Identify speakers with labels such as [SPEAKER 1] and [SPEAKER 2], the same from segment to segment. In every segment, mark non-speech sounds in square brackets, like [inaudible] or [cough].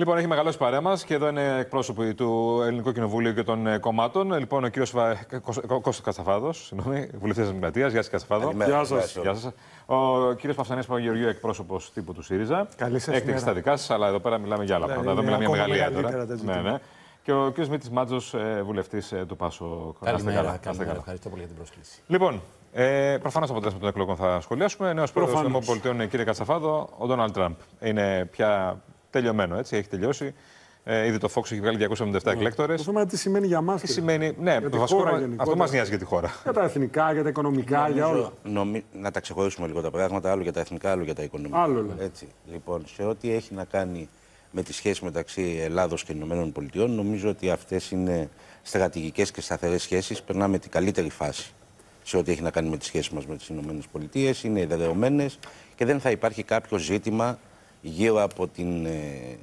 [SPEAKER 1] Λοιπόν, έχει μεγαλώσει παρέα μας και εδώ είναι εκπρόσωποι του Ελληνικού Κοινοβουλίου και των ε, κομμάτων. Λοιπόν, ο κύριος Κώστας Κατσαφάδο, συγγνώμη, βουλευτής της Δημοκρατίας. Γεια σας, Κατσαφάδο.
[SPEAKER 2] Γεια σας.
[SPEAKER 1] Γεια σας. Ο κύριος Παυσανέ Παπαγεωργίου, εκπρόσωπος τύπου του ΣΥΡΙΖΑ.
[SPEAKER 3] Καλή σας
[SPEAKER 1] Έκτη στα δικά σας, αλλά εδώ πέρα μιλάμε για άλλα
[SPEAKER 3] Ναι,
[SPEAKER 1] πράγματα. Εδώ
[SPEAKER 3] είναι
[SPEAKER 1] μιλάμε για
[SPEAKER 3] ακόμα
[SPEAKER 1] μεγαλεία τώρα.
[SPEAKER 3] μεγαλύτερα τα
[SPEAKER 1] Ναι, ναι. Και ο κύριος Μήτης Μάτζος, βουλευτής του Πάσο. Να είστε καλά, να είστε
[SPEAKER 4] καλημέρα.
[SPEAKER 1] καλά.
[SPEAKER 4] Ευχαριστώ πολύ για την πρόσκληση.
[SPEAKER 1] Λοιπόν, ε, προφανώς το αποτέλεσμα των εκλογών θα σχολιάσουμε. Νέος πρόεδρος των ΗΠΑ, κύριε Κατσαφάδο, ο Ντόναλντ Τραμπ. Είναι πια τελειωμένο, έτσι, έχει τελειώσει. Ε, ήδη το Fox έχει βγάλει 277 εκλέκτορες.
[SPEAKER 2] Το θέμα είναι τι σημαίνει για μας.
[SPEAKER 1] Τι σημαίνει, ναι,
[SPEAKER 2] τη
[SPEAKER 1] το βασικό,
[SPEAKER 2] χώρα
[SPEAKER 1] αυτό
[SPEAKER 2] γενικότερα.
[SPEAKER 1] μας νοιάζει για τη χώρα.
[SPEAKER 2] Για τα εθνικά, για τα οικονομικά, για όλα.
[SPEAKER 5] Νομι... Να τα ξεχωρίσουμε λίγο τα πράγματα, άλλο για τα εθνικά, άλλο για τα οικονομικά.
[SPEAKER 2] Άλλο, ναι.
[SPEAKER 5] Έτσι. Λοιπόν, σε ό,τι έχει να κάνει με τη σχέση μεταξύ Ελλάδος και Ηνωμένων Πολιτειών, νομίζω ότι αυτές είναι στρατηγικές και σταθερές σχέσεις. Περνάμε την καλύτερη φάση σε ό,τι έχει να κάνει με τη σχέση μας με τις Ηνωμένες Πολιτείες. Είναι δεδομένε και δεν θα υπάρχει κάποιο ζήτημα γύρω από, την, ε,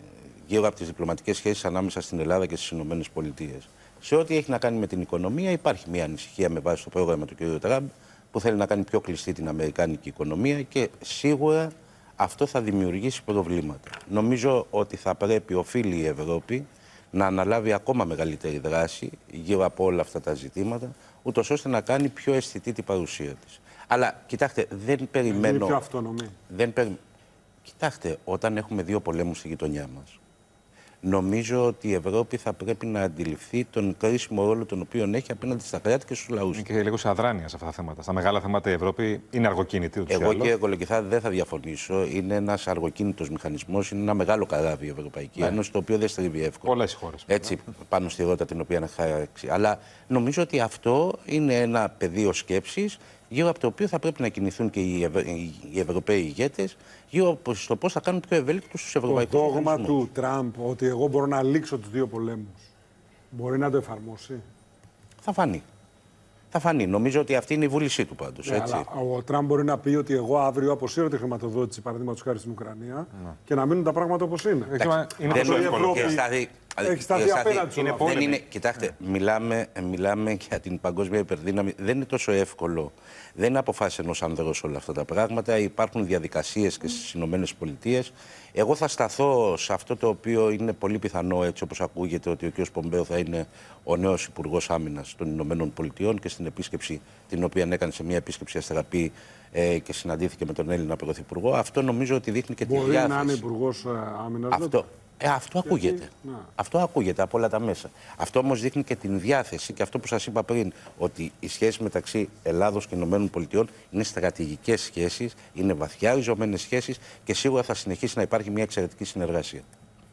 [SPEAKER 5] γύρω από τις διπλωματικές σχέσεις ανάμεσα στην Ελλάδα και στις Ηνωμένες Πολιτείες. Σε ό,τι έχει να κάνει με την οικονομία υπάρχει μια ανησυχία με βάση το πρόγραμμα του κ. Τραμπ που θέλει να κάνει πιο κλειστή την Αμερικάνικη οικονομία και σίγουρα αυτό θα δημιουργήσει προβλήματα. Νομίζω ότι θα πρέπει, οφείλει η Ευρώπη να αναλάβει ακόμα μεγαλύτερη δράση γύρω από όλα αυτά τα ζητήματα, ούτως ώστε να κάνει πιο αισθητή την παρουσία της. Αλλά κοιτάξτε, δεν
[SPEAKER 2] Είναι
[SPEAKER 5] περιμένω...
[SPEAKER 2] πιο αυτονομή.
[SPEAKER 5] Δεν περι... Κοιτάξτε, όταν έχουμε δύο πολέμους στη γειτονιά μας, νομίζω ότι η Ευρώπη θα πρέπει να αντιληφθεί τον κρίσιμο ρόλο τον οποίο έχει απέναντι στα κράτη και στους λαούς.
[SPEAKER 1] Είναι και λίγο σε αδράνεια σε αυτά τα θέματα. Στα μεγάλα θέματα η Ευρώπη είναι αργοκίνητη. ούτως ή
[SPEAKER 5] Εγώ
[SPEAKER 1] άλλως.
[SPEAKER 5] κύριε Κολοκυθά δεν θα διαφωνήσω. Είναι ένας αργοκίνητος μηχανισμός, είναι ένα μεγάλο καράβι η Ευρωπαϊκή Ένωση, το οποίο δεν στρίβει εύκολα.
[SPEAKER 1] Πολλές χώρες.
[SPEAKER 5] Έτσι, πάνω στη ρότα την οποία να χαράξει. Αλλά νομίζω ότι αυτό είναι ένα πεδίο σκέψης γύρω από το οποίο θα πρέπει να κινηθούν και οι, Ευρω... οι Ευρωπαίοι ηγέτες, γύρω από το πώς θα κάνουν πιο ευέλικτους τους
[SPEAKER 2] Το
[SPEAKER 5] ευρωπαϊκού
[SPEAKER 2] δόγμα του Τραμπ ότι εγώ μπορώ να λήξω τους δύο πολέμους. Μπορεί να το εφαρμόσει;
[SPEAKER 5] Θα φανεί. Θα φανεί. Νομίζω ότι αυτή είναι η βούλησή του πάντως.
[SPEAKER 2] Ναι, αλλά ο Τραμπ μπορεί να πει ότι εγώ αύριο αποσύρω τη χρηματοδότηση παραδείγματος χάρη στην Ουκρανία και να μείνουν τα πράγματα όπως είναι.
[SPEAKER 1] Είναι
[SPEAKER 5] δεν
[SPEAKER 1] τόσο
[SPEAKER 5] είναι
[SPEAKER 1] εύκολο.
[SPEAKER 2] Ευρώπη
[SPEAKER 5] Έχει σταθεί,
[SPEAKER 2] έχει σταθεί
[SPEAKER 5] έχει
[SPEAKER 2] απέναντι σε
[SPEAKER 5] είναι
[SPEAKER 2] όλα αυτά.
[SPEAKER 5] δεν είναι, Κοιτάξτε, μιλάμε, μιλάμε για την παγκόσμια υπερδύναμη. Δεν είναι τόσο εύκολο. Δεν είναι αποφάσει ενό άνδρου όλα αυτά τα πράγματα. Υπάρχουν διαδικασίες και στις Ηνωμένες Πολιτείες. Εγώ θα σταθώ σε αυτό το οποίο είναι πολύ πιθανό, έτσι όπως ακούγεται, ότι ο κ. Πομπέο θα είναι ο νέος Υπουργός Άμυνας των Ηνωμένων Πολιτειών και στην επίσκεψη την οποία έκανε σε μια επίσκεψη αστραπή ε, και συναντήθηκε με τον Έλληνα Πρωθυπουργό. Αυτό νομίζω ότι δείχνει και τη
[SPEAKER 2] Μπορεί
[SPEAKER 5] διάθεση.
[SPEAKER 2] να είναι υπουργός άμυνας.
[SPEAKER 5] Αυτό, ε, αυτό ακούγεται.
[SPEAKER 2] να.
[SPEAKER 5] Αυτό ακούγεται από όλα τα μέσα. Αυτό όμως δείχνει και την διάθεση και αυτό που σας είπα πριν, ότι οι σχέσεις μεταξύ Ελλάδος και Ηνωμένων Πολιτειών είναι στρατηγικές σχέσεις, είναι βαθιά ριζωμένες σχέσεις και σίγουρα θα συνεχίσει να υπάρχει μια εξαιρετική συνεργασία.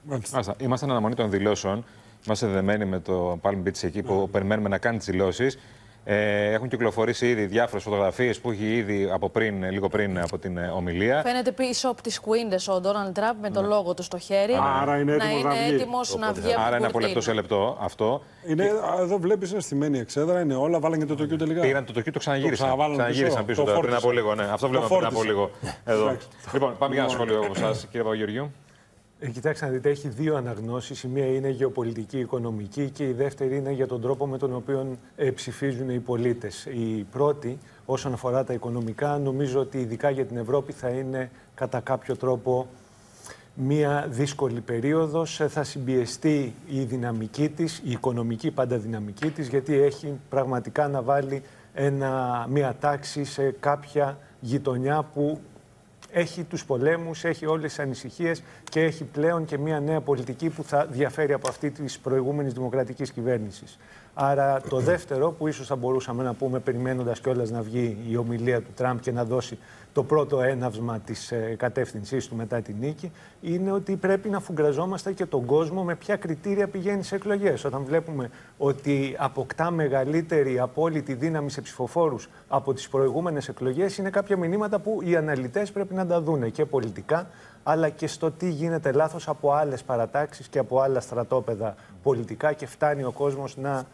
[SPEAKER 1] Μάλιστα. Είμαστε εν αναμονή των δηλώσεων. Είμαστε δεμένοι με το Palm Beach εκεί που περιμένουμε να κάνει τις δηλώσεις. Ε, έχουν κυκλοφορήσει ήδη διάφορες φωτογραφίες που έχει ήδη από πριν, λίγο πριν από την ε, ομιλία.
[SPEAKER 6] Φαίνεται πίσω από τις Κουίντες ο Ντόναλντ Τραμπ με το λόγο του στο χέρι.
[SPEAKER 2] Άρα είναι
[SPEAKER 6] να
[SPEAKER 2] έτοιμος
[SPEAKER 6] είναι
[SPEAKER 2] να βγει.
[SPEAKER 6] έτοιμος να βγει από
[SPEAKER 1] Άρα
[SPEAKER 6] την
[SPEAKER 1] είναι από λεπτό σε
[SPEAKER 6] κουρτίνα.
[SPEAKER 1] λεπτό αυτό.
[SPEAKER 2] Είναι, α, εδώ βλέπεις είναι στημένη η εξέδρα, είναι όλα, βάλαν και το τοκιού τελικά.
[SPEAKER 1] Πήραν το τοκί, το ξαναγύρισαν.
[SPEAKER 2] Το ξαναβάλαν
[SPEAKER 1] ξαναγύρισαν
[SPEAKER 2] πίσω,
[SPEAKER 1] πίσω,
[SPEAKER 2] το
[SPEAKER 1] τώρα, πριν από
[SPEAKER 2] φόρτισαν.
[SPEAKER 1] λίγο. Ναι. Αυτό
[SPEAKER 2] Το
[SPEAKER 1] βλέπαμε πριν από
[SPEAKER 2] φόρτισαν.
[SPEAKER 1] λίγο. Εδώ.
[SPEAKER 2] Εντάξει.
[SPEAKER 1] λοιπόν, πάμε για ένα σχόλιο από εσά, κύριε Παπαγεωργίου.
[SPEAKER 3] Ε, κοιτάξτε να δείτε, έχει δύο αναγνώσεις. Η μία είναι γεωπολιτική, οικονομική και η δεύτερη είναι για τον τρόπο με τον οποίο ε, ψηφίζουν οι πολίτες. Η πρώτη, όσον αφορά τα οικονομικά, νομίζω ότι ειδικά για την Ευρώπη θα είναι κατά κάποιο τρόπο μία δύσκολη περίοδος. Ε, Θα συμπιεστεί η δυναμική της, η οικονομική πάντα δυναμική της, γιατί έχει πραγματικά να βάλει ένα, μία τάξη σε κάποια γειτονιά που έχει τους πολέμους, έχει όλες τις ανησυχίες και έχει πλέον και μια νέα πολιτική που θα διαφέρει από αυτή της προηγούμενης δημοκρατικής κυβέρνησης. Άρα το δεύτερο που ίσως θα μπορούσαμε να πούμε περιμένοντας κιόλας να βγει η ομιλία του Τραμπ και να δώσει το πρώτο έναυσμα της ε, κατεύθυνσής του μετά την νίκη είναι ότι πρέπει να φουγκραζόμαστε και τον κόσμο με ποια κριτήρια πηγαίνει σε εκλογές. Όταν βλέπουμε ότι αποκτά μεγαλύτερη απόλυτη δύναμη σε ψηφοφόρους από τις προηγούμενες εκλογές είναι κάποια μηνύματα που οι αναλυτές πρέπει να τα δούνε και πολιτικά αλλά και στο τι γίνεται λάθος από άλλες παρατάξεις και από άλλα στρατόπεδα πολιτικά και φτάνει ο κόσμος να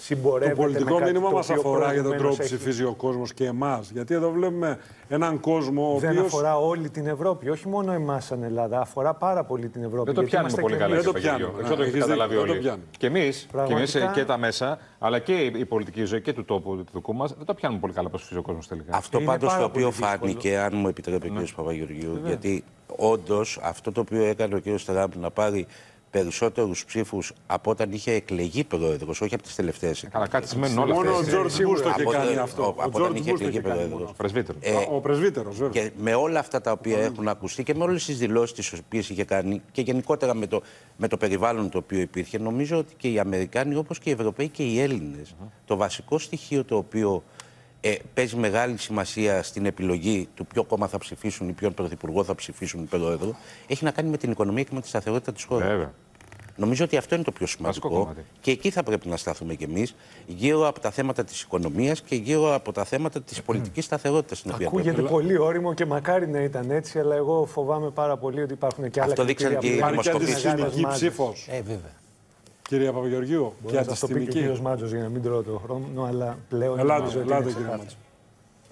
[SPEAKER 3] συμπορεύεται
[SPEAKER 2] Το πολιτικό
[SPEAKER 3] με κάτι
[SPEAKER 2] μήνυμα
[SPEAKER 3] το
[SPEAKER 2] μας
[SPEAKER 3] οποίο
[SPEAKER 2] αφορά για τον τρόπο που
[SPEAKER 3] προηγουμένως έχει-
[SPEAKER 2] ψηφίζει ο κόσμος και εμάς. Γιατί εδώ βλέπουμε έναν κόσμο ο
[SPEAKER 3] Δεν
[SPEAKER 2] οποίος...
[SPEAKER 3] αφορά όλη την Ευρώπη, όχι μόνο εμάς σαν Ελλάδα. Αφορά πάρα πολύ την Ευρώπη.
[SPEAKER 1] Δεν το
[SPEAKER 3] γιατί
[SPEAKER 1] πιάνουμε
[SPEAKER 3] είμαστε
[SPEAKER 1] πολύ
[SPEAKER 3] και
[SPEAKER 1] καλά,
[SPEAKER 3] εμείς.
[SPEAKER 2] Δεν το
[SPEAKER 1] κύριε Παπαγεωργίου.
[SPEAKER 2] πιάνουμε.
[SPEAKER 1] Εξώ το
[SPEAKER 2] Έχεις
[SPEAKER 1] έχετε καταλάβει
[SPEAKER 2] δίκιο, δεν το
[SPEAKER 1] όλοι.
[SPEAKER 2] πιάνουμε.
[SPEAKER 1] Και εμείς, και, εμείς,
[SPEAKER 3] Πραγματικά-
[SPEAKER 1] και τα μέσα, αλλά και η η πολιτική ζωή και του τόπου του δικού μας, δεν το πιάνουμε πολύ καλά πώς ψηφίζει ο κόσμος τελικά.
[SPEAKER 5] Αυτό
[SPEAKER 3] Είναι
[SPEAKER 5] πάντως
[SPEAKER 3] πάρα
[SPEAKER 5] το οποίο
[SPEAKER 3] πολύ δύσκολο.
[SPEAKER 5] φάνηκε, αν μου επιτρέπει ο κ. Παπαγεωργίου, γιατί όντως αυτό το οποίο έκανε ο κ. Τραμπ να πάρει περισσότερους ψήφους από όταν είχε εκλεγεί πρόεδρος, όχι από τις τελευταίες
[SPEAKER 1] Καλά, κάτι σημαίνουν όλα
[SPEAKER 2] Μόνο ο
[SPEAKER 1] αυτά.
[SPEAKER 2] Τζορτ Μπούς το είχε
[SPEAKER 5] Από
[SPEAKER 2] κάνει
[SPEAKER 5] όταν-
[SPEAKER 2] αυτό.
[SPEAKER 5] από
[SPEAKER 2] Ο
[SPEAKER 5] όταν
[SPEAKER 2] Τζορτ
[SPEAKER 5] είχε
[SPEAKER 2] Μπούς το είχε
[SPEAKER 5] εκλεγεί
[SPEAKER 2] κάνει
[SPEAKER 5] πρόεδρος.
[SPEAKER 2] μόνο.
[SPEAKER 1] Πρεσβύτερο.
[SPEAKER 2] Ο πρεσβύτερος, βέβαια.
[SPEAKER 5] Και με όλα αυτά τα οποία έχουν ακουστεί και με όλες τις δηλώσεις τις οποίες είχε κάνει και γενικότερα με το, με το περιβάλλον το οποίο υπήρχε, νομίζω ότι και οι Αμερικάνοι όπως και οι Ευρωπαίοι και οι Έλληνες, το βασικό στοιχείο το οποίο ε, παίζει μεγάλη σημασία στην επιλογή του ποιο κόμμα θα ψηφίσουν ή ποιον πρωθυπουργό θα ψηφίσουν ή πρόεδρο, έχει να κάνει με την οικονομία και με τη σταθερότητα της χώρας.
[SPEAKER 1] Βέβαια.
[SPEAKER 5] Νομίζω ότι αυτό είναι το πιο σημαντικό.
[SPEAKER 1] κομμάτι.
[SPEAKER 5] Και εκεί θα πρέπει να σταθούμε κι εμείς, γύρω από τα θέματα της οικονομίας και γύρω από τα θέματα της πολιτικής σταθερότητας στην οποία πρέπει
[SPEAKER 3] Ακούγεται πολύ όριμο και μακάρι να ήταν έτσι, αλλά εγώ φοβάμαι πάρα πολύ ότι υπάρχουν και άλλα
[SPEAKER 5] Αυτό δείξαν
[SPEAKER 3] κριτήρια
[SPEAKER 5] και οι
[SPEAKER 3] που
[SPEAKER 2] Υπάρχει και
[SPEAKER 5] δημοσκοπήσεις.
[SPEAKER 2] αντιστημική
[SPEAKER 3] Μεγάλες
[SPEAKER 2] ψήφος,
[SPEAKER 4] Ε, βέβαια.
[SPEAKER 2] Κυρία Παπαγεωργίου.
[SPEAKER 3] Μπορεί
[SPEAKER 2] Και
[SPEAKER 3] να σας το πει και ο
[SPEAKER 2] αντιστημική.
[SPEAKER 3] κύριος Μάτζος για να μην τρώω το χρόνο, αλλά πλέον.
[SPEAKER 2] Ελάτε,
[SPEAKER 3] νομίζω ότι
[SPEAKER 2] ελάτε
[SPEAKER 3] είναι
[SPEAKER 2] κύριε
[SPEAKER 3] ξεκάθαρο.
[SPEAKER 2] Μάτζο.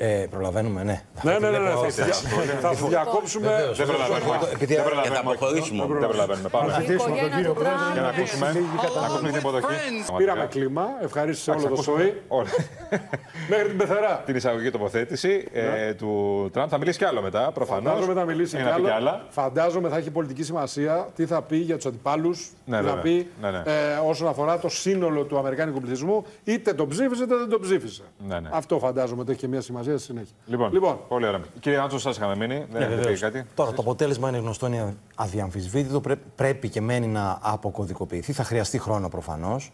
[SPEAKER 4] Ε, προλαβαίνουμε, ναι.
[SPEAKER 2] Ναι, ναι, ναι, ναι,
[SPEAKER 4] Βλέπω-
[SPEAKER 2] θα σας δια- θα σας διακόψουμε.
[SPEAKER 1] Δεν προλαβαίνουμε.
[SPEAKER 4] Επειδή-
[SPEAKER 1] Δεν
[SPEAKER 5] Και θα
[SPEAKER 1] προλαβαίνουμε.
[SPEAKER 5] αποχωρήσουμε.
[SPEAKER 1] Δεν προλαβαίνουμε. Πάμε.
[SPEAKER 6] Η
[SPEAKER 3] Αφήσουμε τον
[SPEAKER 6] οικογένεια
[SPEAKER 3] κύριο
[SPEAKER 6] του
[SPEAKER 3] Πρόεδρο
[SPEAKER 6] Τραμπ
[SPEAKER 1] Για να
[SPEAKER 3] να
[SPEAKER 1] ακούσουμε, να ακούσουμε την υποδοχή.
[SPEAKER 2] Πήραμε κλίμα, ευχαρίστησε όλο το σόι.
[SPEAKER 1] Όλα. [laughs]
[SPEAKER 2] Μέχρι την πεθερά.
[SPEAKER 1] Την εισαγωγική τοποθέτηση ε, του Τραμπ. Θα μιλήσει κι άλλο μετά, προφανώς.
[SPEAKER 2] Φαντάζομαι θα μιλήσει
[SPEAKER 1] Είναι
[SPEAKER 2] κι
[SPEAKER 1] να πει κι
[SPEAKER 2] άλλο.
[SPEAKER 1] άλλα.
[SPEAKER 2] Φαντάζομαι θα έχει πολιτική σημασία τι θα πει για τους αντιπάλους,
[SPEAKER 1] Ναι,
[SPEAKER 2] τι θα
[SPEAKER 1] βέβαια.
[SPEAKER 2] πει
[SPEAKER 1] Ναι, ναι.
[SPEAKER 2] ε, όσον αφορά το σύνολο του Αμερικάνικου πληθυσμού. Είτε τον ψήφισε είτε δεν τον ψήφισε.
[SPEAKER 1] Ναι, ναι.
[SPEAKER 2] Αυτό φαντάζομαι ότι έχει και μια σημασία στη συνέχεια.
[SPEAKER 1] Λοιπόν, πολύ ωραία. Κύριε Άντσο, σας είχαμε μείνει. Δεν έχετε πει
[SPEAKER 4] Βεβαίως.
[SPEAKER 1] κάτι.
[SPEAKER 4] Τώρα, το αποτέλεσμα είναι γνωστό, είναι αδιαμφισβήτητο. Πρέ- πρέπει και μένει να αποκωδικοποιηθεί. Θα χρειαστεί χρόνο προφανώς.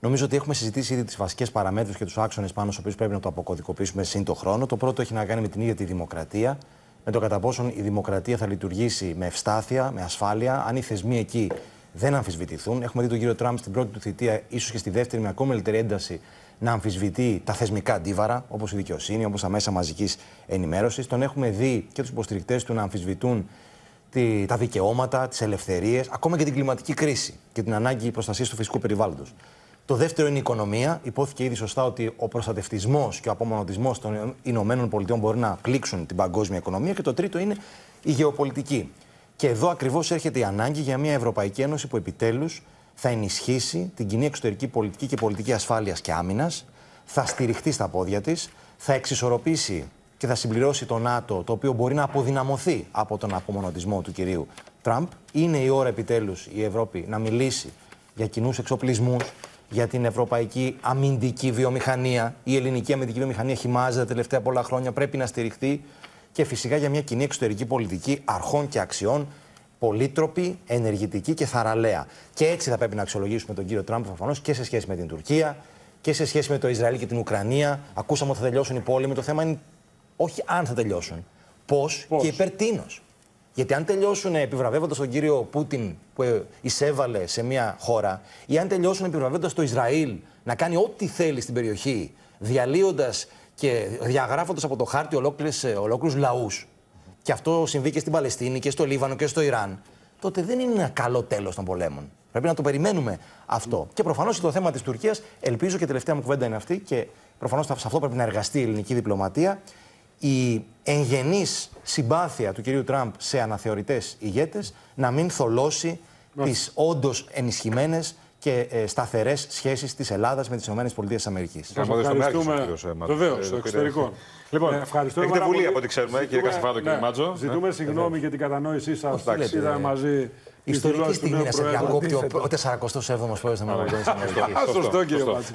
[SPEAKER 4] Νομίζω ότι έχουμε συζητήσει ήδη τις βασικές παραμέτρους και τους άξονες πάνω στους οποίους πρέπει να το αποκωδικοποιήσουμε σύν το χρόνο. Το πρώτο έχει να κάνει με την ίδια τη δημοκρατία. Με το κατά πόσον η δημοκρατία θα λειτουργήσει με ευστάθεια, με ασφάλεια, αν οι θεσμοί εκεί δεν αμφισβητηθούν. Έχουμε δει τον κύριο Τραμπ στην πρώτη του θητεία, ίσως και στη δεύτερη, με ακόμη μεγαλύτερη ένταση, να αμφισβητεί τα θεσμικά αντίβαρα, όπως η δικαιοσύνη, όπως τα μέσα μαζικής ενημέρωσης. Τον έχουμε δει και τους υποστηρικτές του να αμφισβητούν τη, τα δικαιώματα, τις ελευθερίες, ακόμα και την κλιματική κρίση και την ανάγκη προστασίας του φυσικού περιβάλλοντος. Το δεύτερο είναι η οικονομία. Υπόθηκε ήδη σωστά ότι ο προστατευτισμός και ο απομονωτισμός των Ηνωμένων Πολιτειών μπορεί να πλήξουν την παγκόσμια οικονομία. Και το τρίτο είναι η γεωπολιτική. Και εδώ ακριβώς έρχεται η ανάγκη για μια Ευρωπαϊκή Ένωση που επιτέλους θα ενισχύσει την κοινή εξωτερική πολιτική και πολιτική ασφάλειας και άμυνας, θα στηριχτεί στα πόδια της, θα εξισορροπήσει και θα συμπληρώσει το ΝΑΤΟ, το οποίο μπορεί να αποδυναμωθεί από τον απομονωτισμό του κυρίου Τραμπ. Είναι η ώρα επιτέλους η Ευρώπη να μιλήσει για κοινούς εξοπλισμούς, για την ευρωπαϊκή αμυντική βιομηχανία. Η ελληνική αμυντική βιομηχανία χυμάζεται τα τελευταία πολλά χρόνια, πρέπει να στηριχτεί και φυσικά για μια κοινή εξωτερική πολιτική αρχών και αξιών, πολύτροπη, ενεργητική και θαραλέα. Και έτσι θα πρέπει να αξιολογήσουμε τον κύριο Τραμπ προφανώς και σε σχέση με την Τουρκία και σε σχέση με το Ισραήλ και την Ουκρανία. Ακούσαμε ότι θα τελειώσουν οι πόλεμοι. Το θέμα είναι όχι αν θα τελειώσουν, πώς και υπέρ τίνος. Γιατί αν τελειώσουν επιβραβεύοντας τον κύριο Πούτιν που ε, εισέβαλε σε μια χώρα, ή αν τελειώσουν επιβραβεύοντας το Ισραήλ να κάνει ό,τι θέλει στην περιοχή, διαλύοντας και διαγράφοντας από το χάρτη ολόκληρους λαούς, και αυτό συμβεί και στην Παλαιστίνη και στο Λίβανο και στο Ιράν, τότε δεν είναι ένα καλό τέλος των πολέμων. Πρέπει να το περιμένουμε αυτό. Και προφανώς το θέμα της Τουρκίας, ελπίζω και η τελευταία μου κουβέντα είναι αυτή και προφανώς σε αυτό πρέπει να εργαστεί η ελληνική διπλωματία. Η εγγενής συμπάθεια του κυρίου Τραμπ σε αναθεωρητές ηγέτες να μην θολώσει τις όντως ενισχυμένες και ε, σταθερές σχέσεις της Ελλάδας με τις ΗΠΑ.
[SPEAKER 1] Σας ευχαριστούμε.
[SPEAKER 2] Βεβαίως, στο εξωτερικό.
[SPEAKER 1] Λοιπόν,
[SPEAKER 2] Ε, ευχαριστούμε
[SPEAKER 1] έχετε
[SPEAKER 2] πάρα
[SPEAKER 1] βουλή
[SPEAKER 2] πολύ.
[SPEAKER 1] από ό,τι ξέρουμε, κύριε
[SPEAKER 2] Ζητούμε-
[SPEAKER 1] Καστεφάδο, κύριε
[SPEAKER 2] ναι,
[SPEAKER 1] Μάτζο.
[SPEAKER 2] Ζητούμε συγγνώμη για την κατανόησή σας.
[SPEAKER 4] λέτε,
[SPEAKER 2] Είδαμε
[SPEAKER 4] ε,
[SPEAKER 2] μαζί. τις
[SPEAKER 4] Ιστορική
[SPEAKER 2] δηλώσεις του
[SPEAKER 4] στιγμή
[SPEAKER 2] νέου
[SPEAKER 4] να σε
[SPEAKER 2] Προέδρου.
[SPEAKER 4] διακόπτει ο, ο 47ο πρόεδρος των ΗΠΑ.
[SPEAKER 2] Α, Σωστό κύριε
[SPEAKER 1] Σωστό.
[SPEAKER 2] Μάτση.